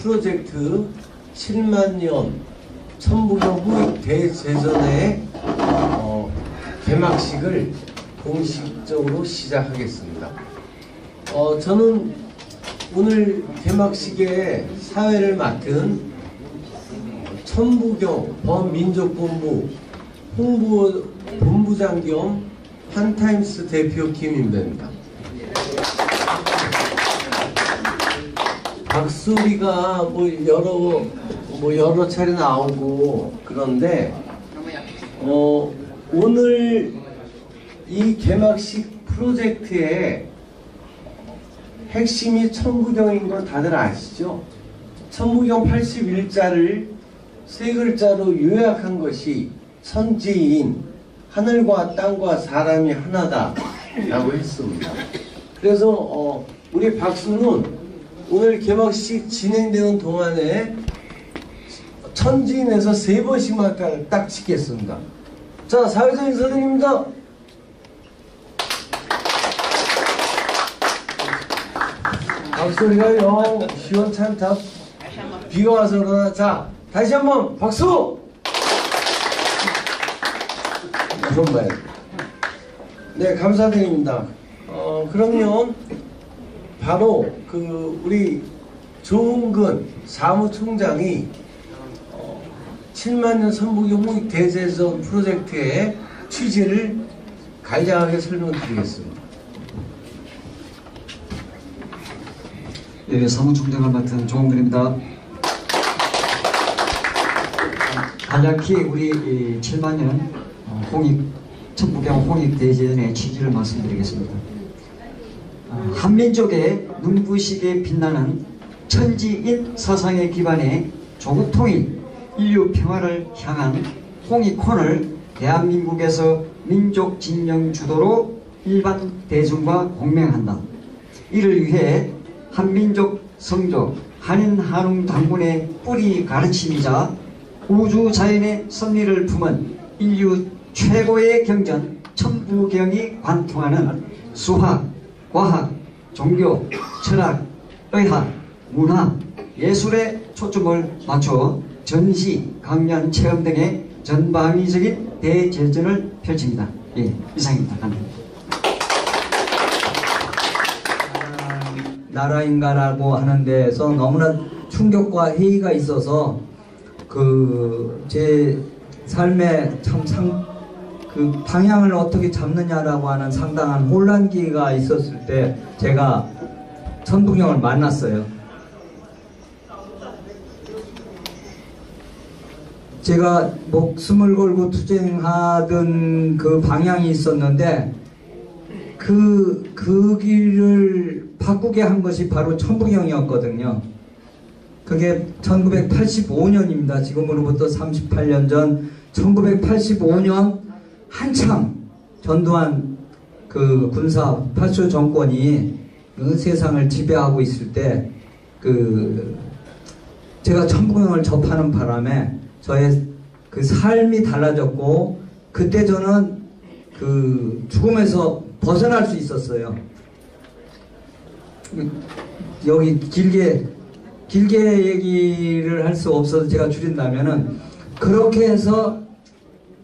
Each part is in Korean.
프로젝트 7만 년 천부경 후익 대제전의 어, 개막식을 공식적으로 시작하겠습니다. 어, 저는 오늘 개막식의 사회를 맡은 천부경 범민족본부 홍보 본부장 겸 한타임스 대표 김인배입니다. 박소리가 뭐 여러 뭐 여러 차례 나오고 그런데 어 오늘 이 개막식 프로젝트의 핵심이 천부경인 건 다들 아시죠? 천부경 81자를 세 글자로 요약한 것이 선지인 하늘과 땅과 사람이 하나다 라고 했습니다. 그래서 어, 우리 박수는 오늘 개막식 진행되는 동안에 천지인에서 세 번씩만 딱, 딱 찍겠습니다. 자, 사회자 인사드립니다. 박소리가 영 시원찮다. 비가 와서 그러나 자 다시 한번 박수. 그런 말. 네 감사드립니다. 어 그러면 바로 그 우리 조은근 사무총장이 어, 7만년 선북이 홍익 대제선 프로젝트의 취지를 간략하게 설명드리겠습니다. 예, 사무총장을 맡은 조홍근입니다. 간략히 우리 7만년 홍익 천부경 홍익 대제전의 취지를 말씀드리겠습니다. 어, 한민족의 눈부시게 빛나는 천지인 사상의 기반에 조국 통일, 인류 평화를 향한 홍익콘을 대한민국에서 민족 진영 주도로 일반 대중과 공명한다. 이를 위해 한민족 성조 한인 한웅 당군의 뿌리 가르침이자 우주 자연의 섭리를 품은 인류 최고의 경전 천부경이 관통하는 수학, 과학, 종교, 철학, 의학, 문화, 예술에 초점을 맞춰 전시, 강연, 체험 등의 전방위적인 대제전을 펼칩니다. 예, 이상입니다. 감사합니다. 나라인가라고 하는 데에서 너무나 충격과 회의가 있어서 그 제 삶의 참상 그 방향을 어떻게 잡느냐라고 하는 상당한 혼란기가 있었을 때 제가 천부경을 만났어요. 제가 목숨을 걸고 투쟁하던 그 방향이 있었는데 그, 그 길을 바꾸게 한 것이 바로 천부경이었거든요. 그게 1985년입니다. 지금으로부터 38년 전 1985년 한참 전두환 그 군사 파쇼 정권이 그 세상을 지배하고 있을 때 그 제가 천부경을 접하는 바람에 저의 그 삶이 달라졌고 그때 저는 그 죽음에서 벗어날 수 있었어요. 여기 길게 길게 얘기를 할 수 없어서 제가 줄인다면은 그렇게 해서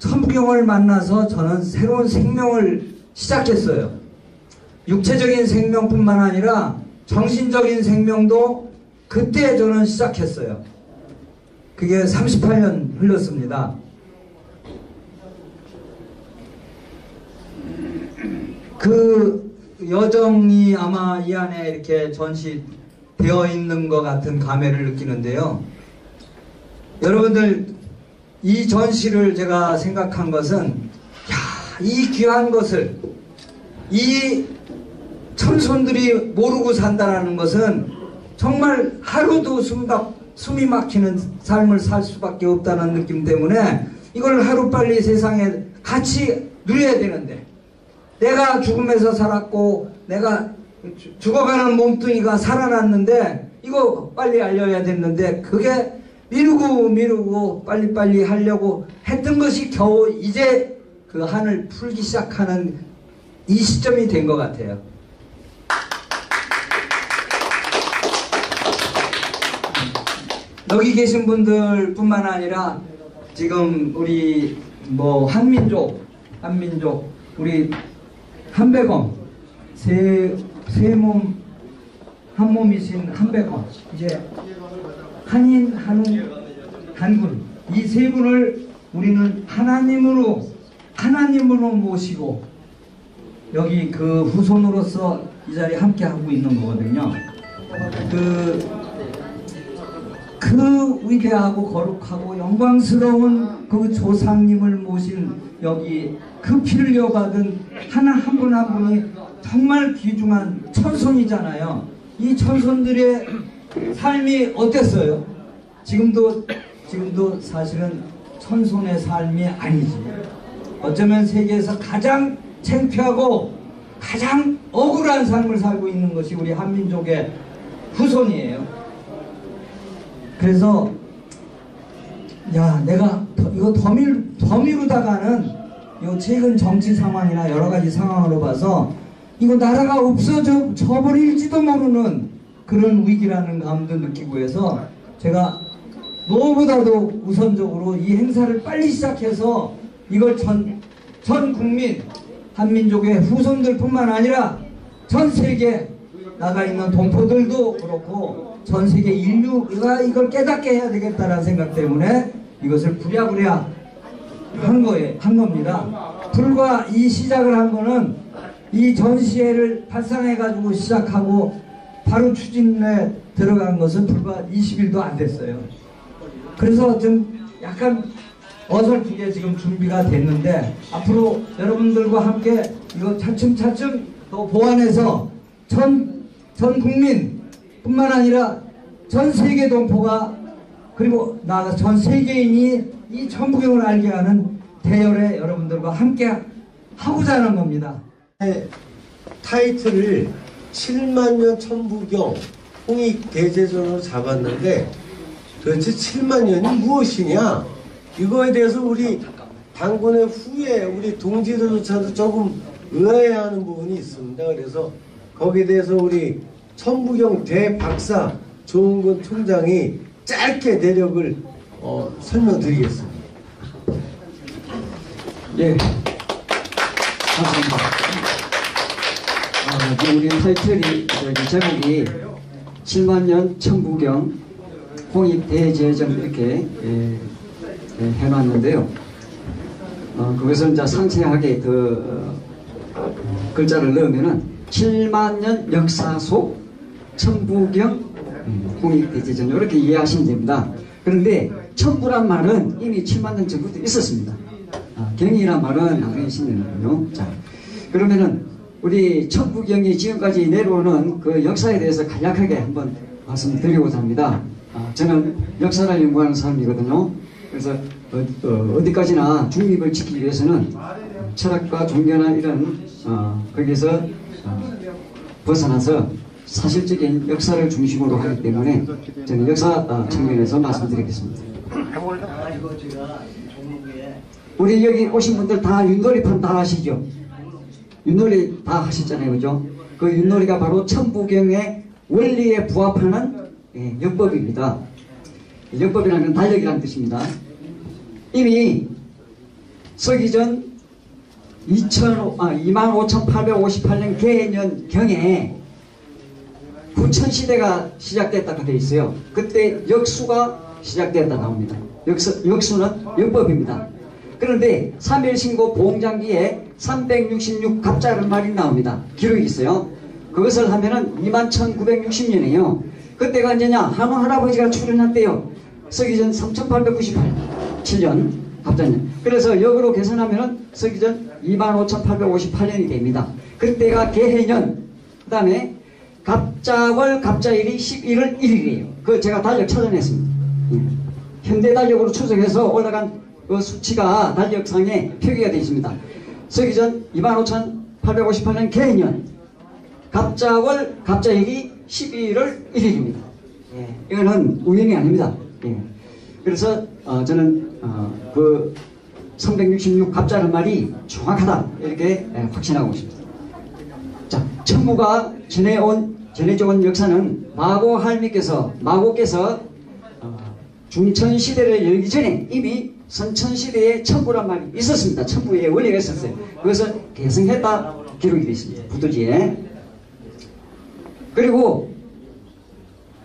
천부경을 만나서 저는 새로운 생명을 시작했어요. 육체적인 생명뿐만 아니라 정신적인 생명도 그때 저는 시작했어요. 그게 38년 흘렀습니다. 그 여정이 아마 이 안에 이렇게 전시되어 있는 것 같은 감회를 느끼는데요. 여러분들 이 전시를 제가 생각한 것은 야, 이 귀한 것을 이 천손들이 모르고 산다라는 것은 정말 하루도 숨박, 숨이 막히는 삶을 살 수밖에 없다는 느낌 때문에 이걸 하루빨리 세상에 같이 누려야 되는데 내가 죽음에서 살았고 내가 죽어가는 몸뚱이가 살아났는데 이거 빨리 알려야 됐는데 그게 미루고 미루고 빨리빨리 하려고 했던 것이 겨우 이제 그 한을 풀기 시작하는 이 시점이 된 것 같아요. 여기 계신 분들 뿐만 아니라 지금 우리 뭐 한민족, 한민족, 우리 한백엄, 세, 세 몸, 한 몸이신 한백엄. 이제 한인, 한웅, 한군, 이 세 분을 우리는 하나님으로, 하나님으로 모시고 여기 그 후손으로서 이 자리에 함께 하고 있는 거거든요. 그, 그 위대하고 거룩하고 영광스러운 그 조상님을 모신 여기 그 피를 이어받은 하나 한 분한 분이 정말 귀중한 천손이잖아요. 이 천손들의 삶이 어땠어요? 지금도 지금도 사실은 천손의 삶이 아니지. 어쩌면 세계에서 가장 창피하고 가장 억울한 삶을 살고 있는 것이 우리 한민족의 후손이에요. 그래서 야 내가 더- 이거 더, 밀, 더 미루다가는 요 최근 정치 상황이나 여러 가지 상황으로 봐서 이거 나라가 없어져 버릴지도 모르는 그런 위기라는 감도 느끼고 해서 제가 무엇보다도 우선적으로 이 행사를 빨리 시작해서 이걸 전, 전 국민 한민족의 후손들 뿐만 아니라 전 세계 나가 있는 동포들도 그렇고 전 세계 인류가 이걸 깨닫게 해야 되겠다라는 생각 때문에 이것을 부랴부랴 한 거에 한 겁니다. 불과 이 시작을 한 거는 이 전시회를 발상해 가지고 시작하고 바로 추진에 들어간 것은 불과 20일도 안 됐어요. 그래서 좀 약간 어설프게 지금 준비가 됐는데 앞으로 여러분들과 함께 이거 차츰차츰 더 보완해서 전, 전 국민 뿐만 아니라 전 세계 동포가 그리고 나아가 전 세계인이 이 천부경을 알게 하는 대열에 여러분들과 함께 하고자 하는 겁니다. 네, 타이틀을 7만 년 천부경 홍익 대제전으로 잡았는데 도대체 7만 년이 무엇이냐 이거에 대해서 우리 당군의 후에 우리 동지들조차도 조금 의아해하는 부분이 있습니다. 그래서 거기에 대해서 우리 천부경 대박사 조은근 총장이 짧게 내력을 어, 설명드리겠습니다. 예. 감사합니다. 아, 지금 우리 타이틀이, 저기 제목이 7만년 천부경 홍익 대제정 이렇게 예, 예, 해놨는데요. 어, 그것을 이제 상세하게 그 어, 글자를 넣으면은 7만년 역사 속 천부경 음, 홍익 대제정 이렇게 이해하시면 됩니다. 그런데 천부란 말은 이미 7만 년 전부터 있었습니다. 아, 경이란 말은 나중에 신년이군요. 자, 그러면은 우리 천부경이 지금까지 내려오는 그 역사에 대해서 간략하게 한번 말씀드리고자 합니다. 아, 저는 역사를 연구하는 사람이거든요. 그래서 어, 디까지나 중립을 지키기 위해서는 철학과 종교나 이런 어, 거기에서 어, 벗어나서 사실적인 역사를 중심으로 하기 때문에 저는 역사 어, 측면에서 말씀드리겠습니다. 우리 여기 오신 분들 다 윷놀이판 다 하시죠? 윷놀이 다 하셨잖아요, 그죠? 그 윷놀이가 바로 천부경의 원리에 부합하는 예, 역법입니다. 역법이라는 건 달력이라는 뜻입니다. 이미 서기전 2000, 아, 25,858년 개년 경에 구천시대가 시작됐다고 되어 있어요. 그때 역수가 시작됐다 나옵니다. 역수, 역수는 역법입니다. 그런데 3일 신고 보홍장기에 366 갑자라는 말이 나옵니다. 기록이 있어요. 그것을 하면은 21,960년이에요. 그때가 언제냐? 한우 할아버지가 출연했대요. 서기전 3898년 갑자년. 그래서 역으로 계산하면은 서기전 25,858년이 됩니다. 그때가 개해년. 그 다음에 갑자월 갑자일이 11월 1일이에요. 그 제가 달력 찾아냈습니다. 예. 현대 달력으로 추적해서 올라간 그 수치가 달력상에 표기가 되어 있습니다. 서기 전 25,858년 개년 갑자월 갑자일이 11월 1일입니다. 예. 이거는 우연이 아닙니다. 예. 그래서 어, 저는 어, 그 366 갑자는 말이 정확하다 이렇게 예, 확신하고 있습니다. 자, 천부가 전해온 전해져온 역사는 마고 할미께서 마고께서 어, 중천 시대를 열기 전에 이미 선천 시대에 천부란 말이 있었습니다. 천부의 원리가 있었어요. 그것을 개성했다 기록이 되어 있습니다. 부도지에. 그리고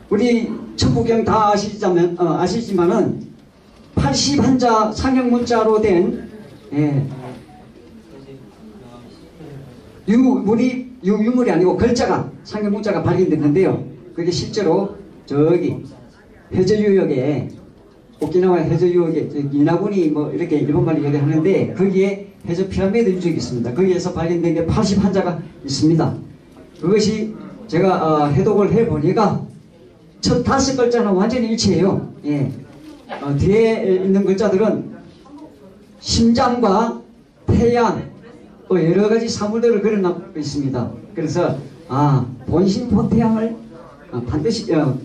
우리 천부경 다 아시자면 어, 아시지만은 80한자 상형 문자로 된 예, 유물이 유, 유물이 아니고 글자가 상형 문자가 발견됐는데요. 그게 실제로 저기 해저유역에 오키나와 해저 유역에 저 이나군이 뭐 이렇게 일본말로 얘기하는데 거기에 해저 피라미드 유적이 있습니다. 거기에서 발견된 게 80한자가 있습니다. 그것이 제가 어, 해독을 해보니까 첫 다섯 글자는 완전히 일치해요. 예. 어, 뒤에 있는 글자들은 심장과 태양, 또 여러 가지 사물들을 그려놓고 있습니다. 그래서 아 본심 본태양을 어, 반드시 어,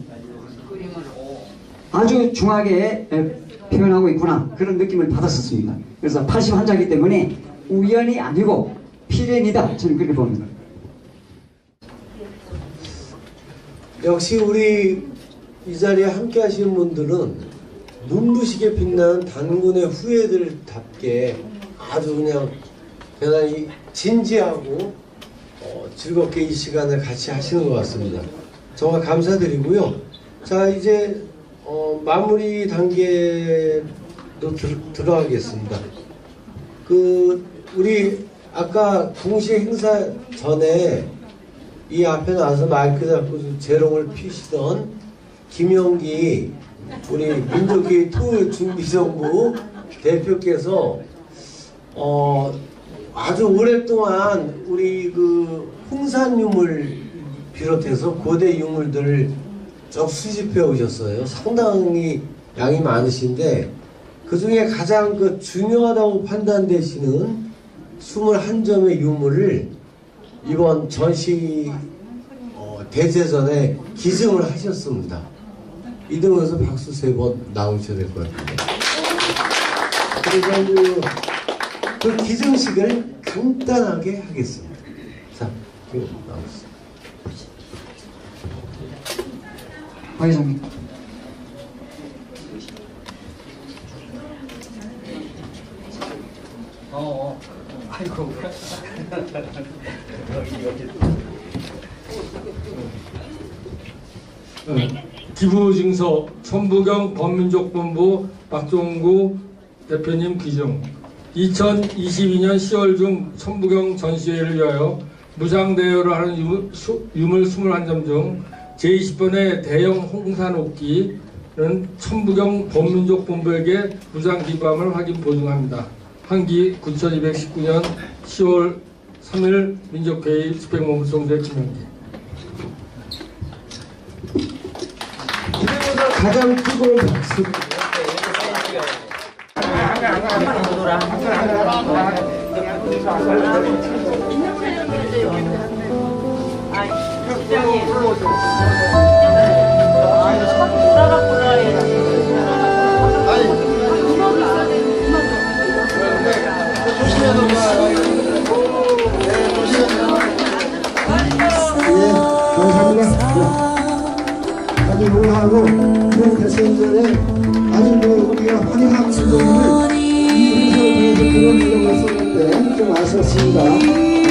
아주 중하게 에, 표현하고 있구나 그런 느낌을 받았었습니다. 그래서 81자이기 때문에 우연이 아니고 필연이다 저는 그렇게 봅니다. 역시 우리 이 자리에 함께 하시는 분들은 눈부시게 빛나는 단군의 후예들답게 아주 그냥 대단히 진지하고 어, 즐겁게 이 시간을 같이 하시는 것 같습니다. 정말 감사드리고요. 자 이제 어, 마무리 단계로 들, 들어가겠습니다. 그 우리 아까 공식 행사 전에 이 앞에 나와서 마이크 잡고 재롱을 피시던 김영기 우리 민족의 투 준비정부 대표께서 어 아주 오랫동안 우리 그 홍산 유물 비롯해서 고대 유물들을 쭉 수집해 오셨어요. 상당히 양이 많으신데 그 중에 가장 그 중요하다고 판단되시는 21점의 유물을 이번 전시 어, 대제전에 기증을 하셨습니다. 이등에서 박수 세 번 나오셔야 될 것 같아요. 그래서 그, 그 기증식을 간단하게 하겠습니다. 자, 지 박 회장님. 어, 아이고. 기부증서 천부경 범민족본부 박종구 대표님 기증 2022년 10월 중 천부경 전시회를 위하여 무상대여를 하는 유물, 수- 유물 21점 중 제20번의 대형 홍산 옥기는 천부경 범민족 본부에게 무상 기부함을 확인 보증합니다. 한기 9219년 10월 3일 민족회의 집행본부총재 김영기 이등에서 가장 뜨거운 박수. 예. 아주 농하고 그 대선 전에 아주 뭐 우리가 환영한 운동을 이 행사를 통해서 그런 운동을 했었는데 좀. 감사합니다.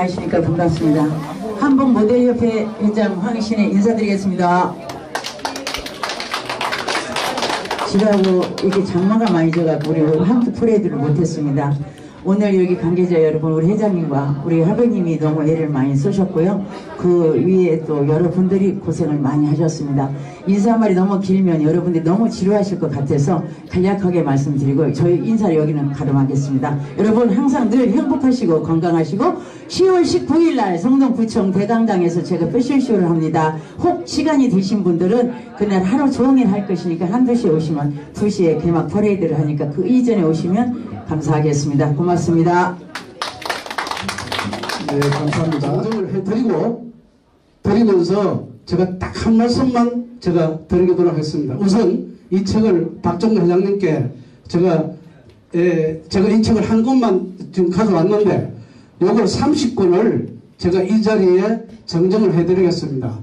하십니까 반갑습니다. 한국 모델협회 회장 황희신에 인사드리겠습니다. 지라고 이렇게 장마가 많이 져갖고 우리 한국 프레이드를 못했습니다. 오늘 여기 관계자 여러분 우리 회장님과 우리 할머님이 너무 애를 많이 쓰셨고요. 그 위에 또 여러분들이 고생을 많이 하셨습니다. 인사 말이 너무 길면 여러분들이 너무 지루하실 것 같아서 간략하게 말씀드리고 저희 인사를 여기는 가름하겠습니다. 여러분 항상 늘 행복하시고 건강하시고 10월 19일 날 성동구청 대강당에서 제가 패션쇼를 합니다. 혹 시간이 되신 분들은 그날 하루 종일 할 것이니까 한두 시에 오시면 2시에 개막 퍼레이드를 하니까 그 이전에 오시면 감사하겠습니다. 고맙습니다. 네, 감사합니다. 정정을 해드리고 드리면서 제가 딱 한 말씀만 제가 드리도록 하겠습니다. 우선 이 책을 박정근 회장님께 제가 에, 제가 이 책을 한 권만 지금 가져왔는데 요걸 30권을 제가 이 자리에 정정을 해드리겠습니다.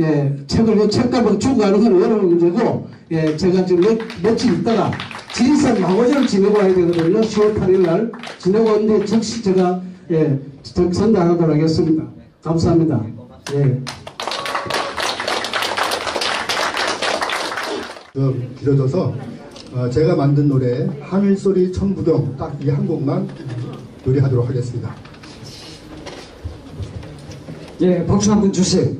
예, 책을 요 책값을 주고 가는 건 여러 문제고 예, 제가 지금 몇, 며칠 있다가 지리산 마고제를 지내고 와야 되거든요. 10월 8일 날 지내고 왔는데 즉시 제가 예, 전- 전달하도록 하겠습니다. 감사합니다. 예. 좀 길어져서 어, 제가 만든 노래 하늘소리 천부경 딱 이 한 곡만 노래하도록 하겠습니다. 예, 박수 한 번 주세요.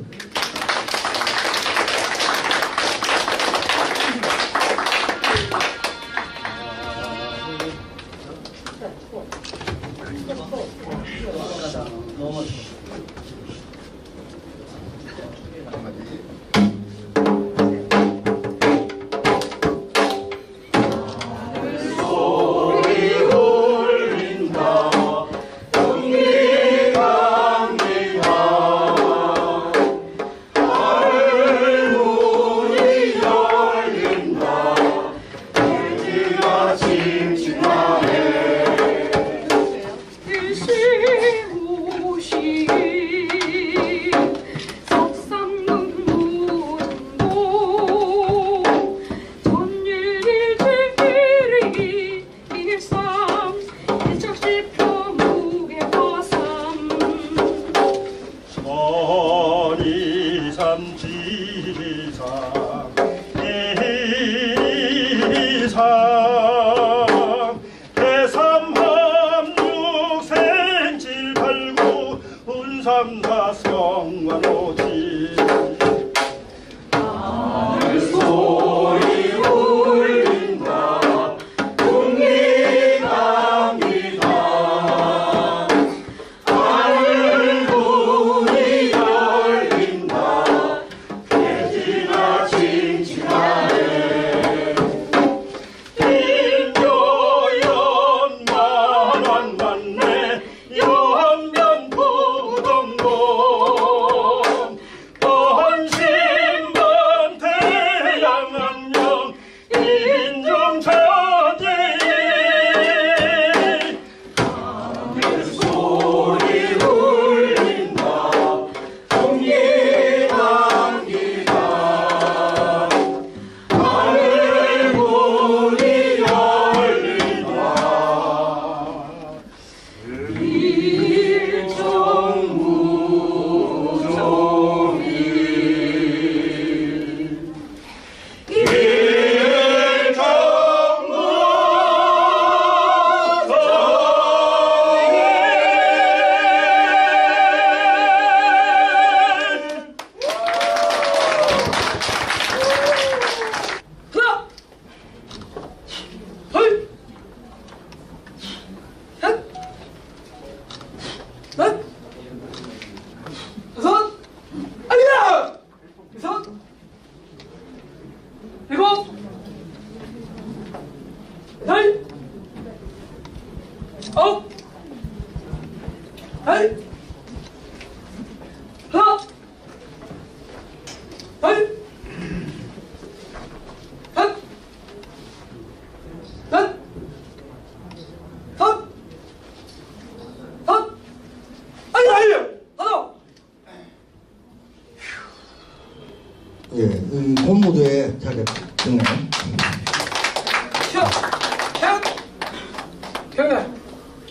네.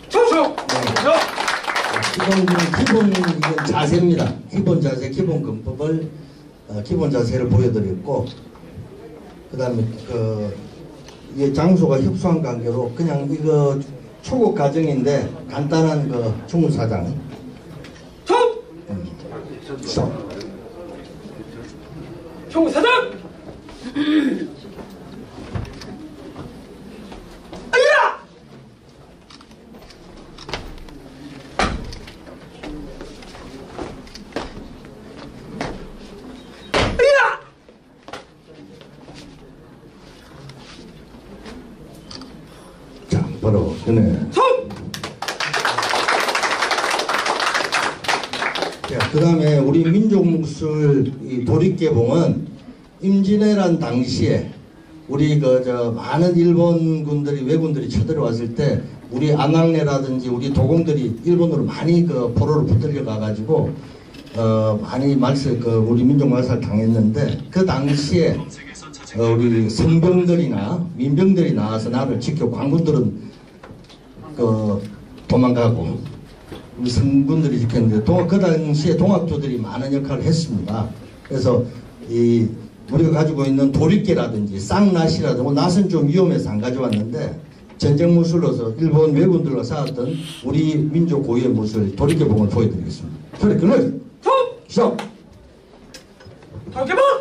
조수! 기본, 기본 자세입니다. 기본 자세, 기본 근법을, 어, 기본 자세를 보여드렸고, 그 다음에, 그, 예, 장소가 협소한 관계로 그냥 이거 초급 과정인데 간단한 그 중사장. 총! 음, 총! 총사장! 당시에 우리 그 저 많은 일본 군들이 왜군들이 쳐들어왔을 때 우리 안학내라든지 우리 도공들이 일본으로 많이 그 포로를 붙들려 가가지고 어 많이 말살 그 우리 민족 말살 당했는데 그 당시에 어 우리 성병들이나 민병들이 나와서 나를 지켜 관군들은 그 도망가고 우리 성군들이 지켰는데 동, 그 당시에 동학조들이 많은 역할을 했습니다. 그래서 이 우리가 가지고 있는 도립개라든지 쌍낫이라든지 뭐 낫은 좀 위험해서 안 가져왔는데 전쟁 무술로서 일본 왜군들과 싸웠던 우리 민족 고유의 무술 도립개봉을 보여드리겠습니다. 그래, 그래. 시작. 도립개봉!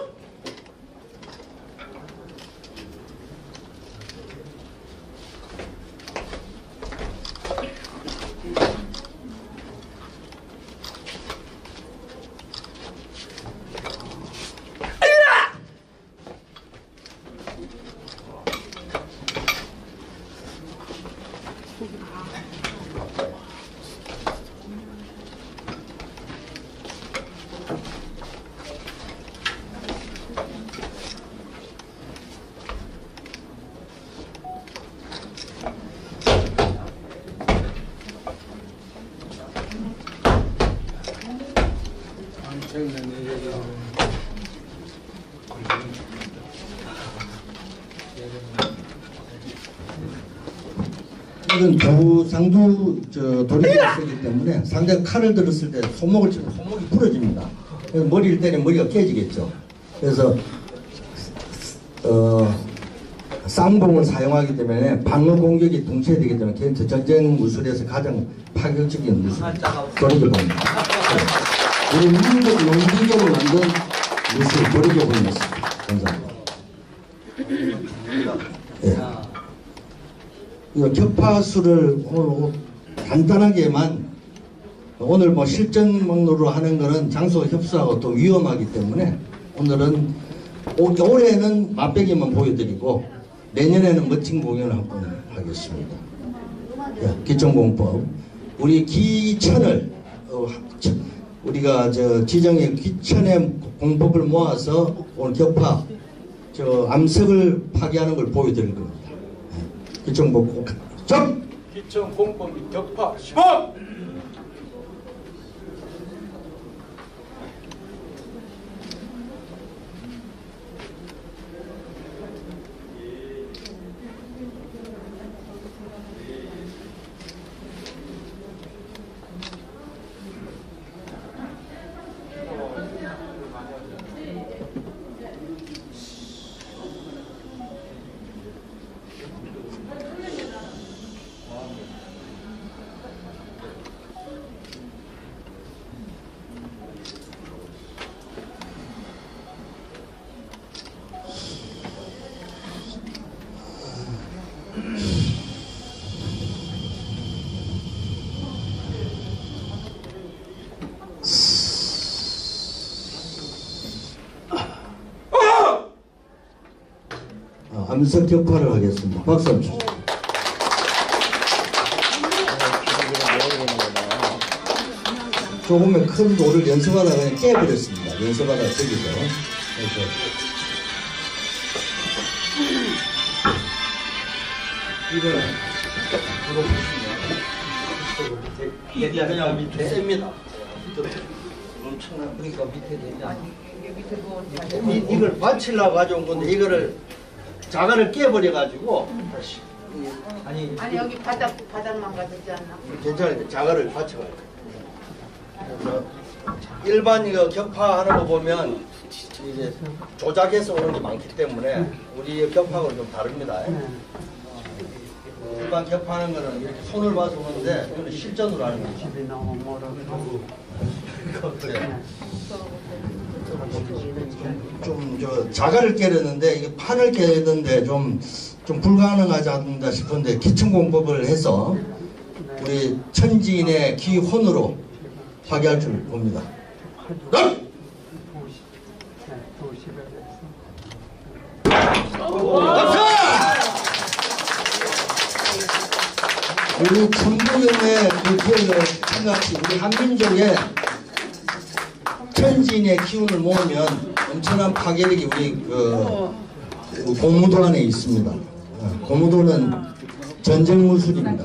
이건 두 상두 저 도리가 쓰기 때문에 상대가 칼을 들었을 때 손목을 치면 손목이 부러집니다. 머리를 때리면 머리가 깨지겠죠. 그래서 어, 쌍봉을 사용하기 때문에 방어 공격이 동시에 되기 때문에 걔는 전쟁 무술에서 가장 파격적인 무술 도리교본입니다. 우리 민족 용기계를 만든 무술 도리교본이었습니다. 감사합니다. 예. 이거 격파수를 오늘 간단하게만 오늘 뭐 실전목로로 하는 거는 장소가 협소하고 또 위험하기 때문에 오늘은 올- 올해는 맛배기만 보여드리고 내년에는 멋진 공연을 한 번 하겠습니다. 예, 기천공법 우리 기천을 어, 저- 우리가 저 지정의 기천의 공법을 모아서 오늘 격파 저 암석을 파괴하는 걸 보여드릴 겁니다. 기천공법 정! 기청 공법 및 격파 시범! 어, 암석 격파를 하겠습니다. 박수 한번 주세요. 조금의 큰 돌을 연습하다가 그냥 깨버렸습니다. 연습하다가 저기서. 이거는 이게 그냥 밑에 셉니다. 엄청난 그러니까 밑에 되냐. 이- 이걸 받치려고 가져온 건데 이거를 자갈을 깨버려 가지고 다시 아니 아니 여기 바닥 바닥만 가지지 않나? 괜찮아요. 자갈을 받쳐가요. 저 일반 이거 격파하는 거 보면 이제 조작해서 오는 게 많기 때문에 우리 격파하고는 좀 다릅니다. 일반 격파하는 거는 이렇게 손을 봐서 오는데 이거는 실전으로 하는 거죠. 그래. 좀 저 자갈을 깨렸는데 이게 판을 깨는데 좀 좀 불가능하지 않나 싶은데 기층 공법을 해서 우리 천지인의 기혼으로 파괴할 줄 봅니다. 네! 우리 천부경의 그 기운을 생각시 우리 한민족의 천지인의 기운을 모으면 엄청난 파괴력이 우리 그, 그 고무도 안에 있습니다. 어, 고무도는 전쟁 무술입니다.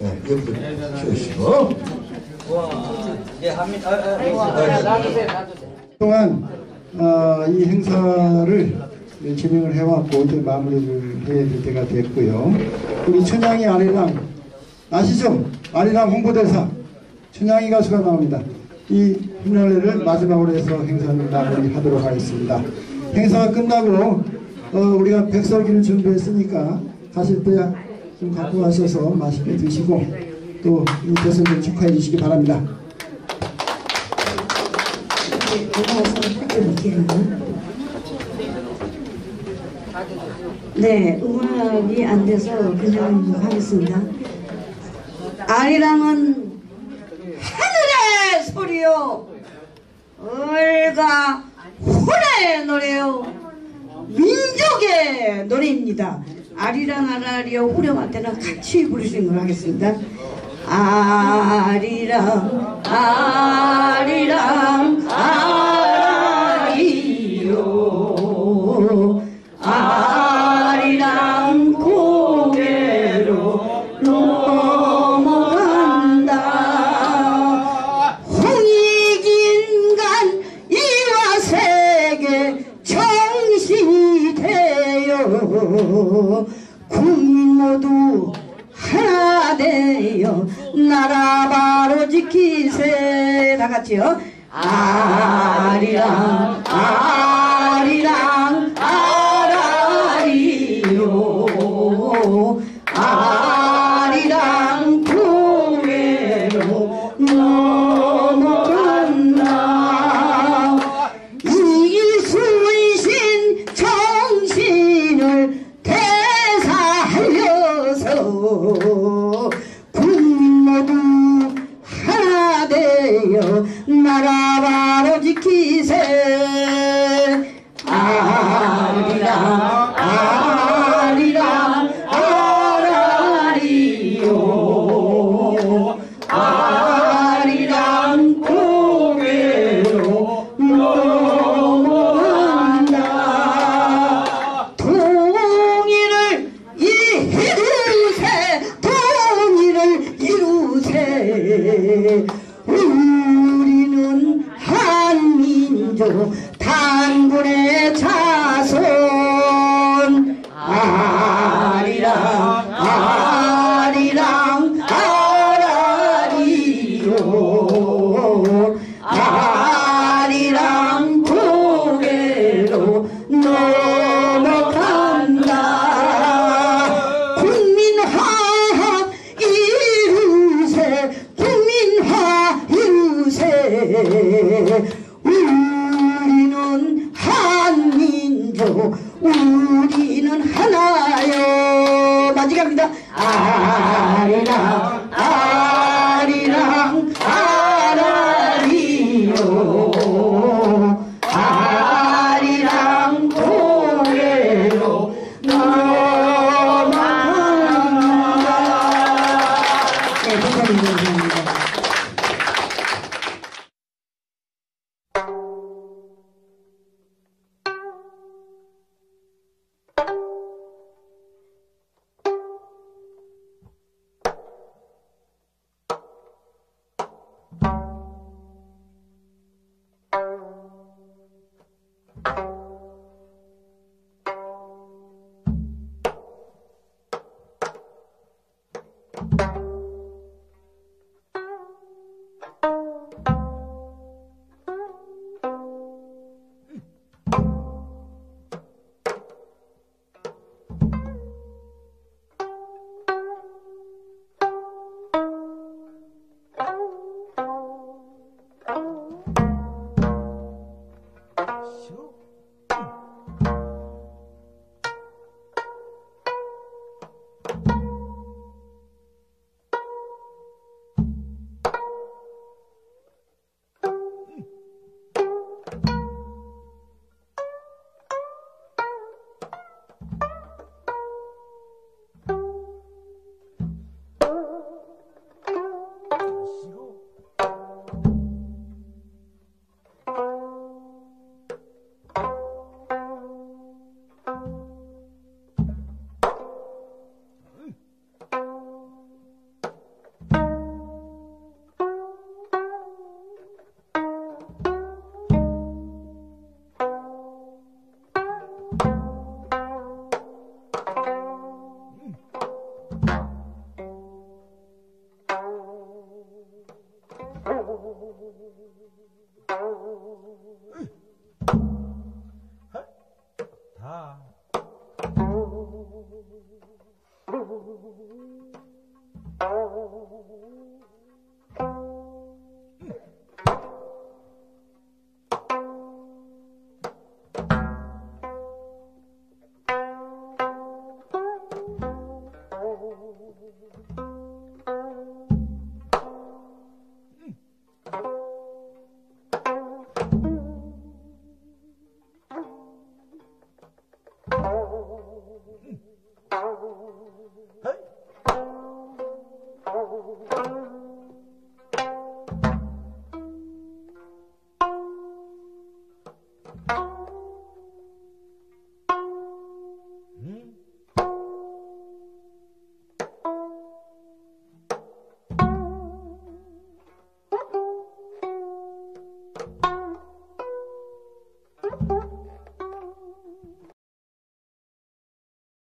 네, 옆으로 치우시고. 예, 아, 동안 어, 이 행사를 진행을 해왔고 이제 마무리를 해야 될 때가 됐고요. 우리 춘향이 아리랑 아시죠? 아리랑 홍보대사 춘향이 가수가 나옵니다. 이 휘날레를 마지막으로 해서 행사를 마무리하도록 하겠습니다. 행사가 끝나고 어, 우리가 백설기를 준비했으니까 가실 때 좀 갖고 가셔서 맛있게 드시고 또 이 대선을 축하해 주시기 바랍니다. 네, 음악이 안 돼서 그냥 하겠습니다. 아리랑은 소리요, 을과 혼의 노래요, 민족의 노래입니다. 아리랑 아라리요 후렴한테는 같이 부르시는 걸 하겠습니다. 아리랑 아리랑 아라리요 아 Show. 啊。